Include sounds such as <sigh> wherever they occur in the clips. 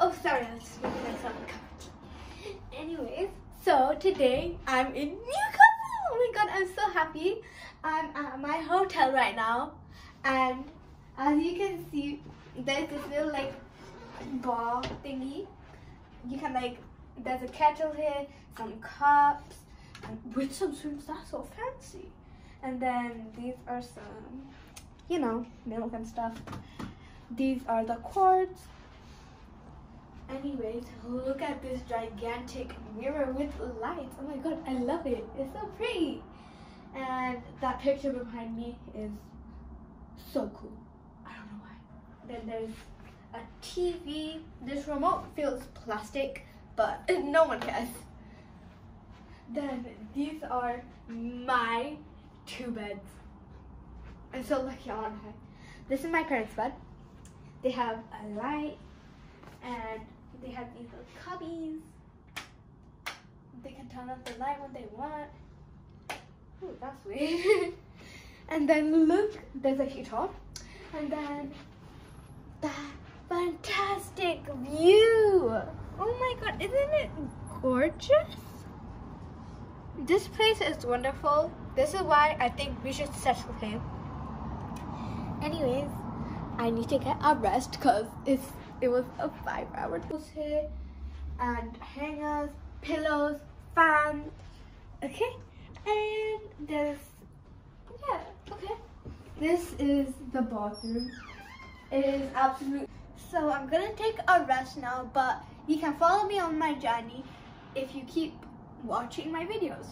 Oh, sorry, I was just making myself a cup of tea. Anyways, so today I'm in Newcastle. Oh my god, I'm so happy. I'm at my hotel right now, and as you can see, there's this little like bar thingy. You can like, there's a kettle here, some cups, and with some spoons. That's so fancy. And then these are some, you know, milk and stuff. These are the cords. Anyways, look at this gigantic mirror with lights. Oh my god, I love it. It's so pretty. And that picture behind me is so cool. I don't know why. Then there's a TV. This remote feels plastic, but <laughs> no one cares. Then these are my two beds. I'm so lucky, aren't? This is my parents' bed. They have a light have these little cubbies. They can turn off the light when they want. Ooh, that's weird. <laughs> and then look, there's a heater. And then that fantastic view. Oh my god, isn't it gorgeous? This place is wonderful. This is why I think we should settle here. Anyways, I need to get a rest because it's it was a five hour here and hangers, pillows, fan. Okay, and there's yeah, okay. This is the bathroom. It is absolute. So I'm gonna take a rest now, but you can follow me on my journey if you keep watching my videos.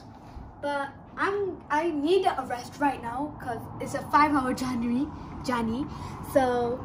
But I'm I need a rest right now because it's a five hour journey journey. So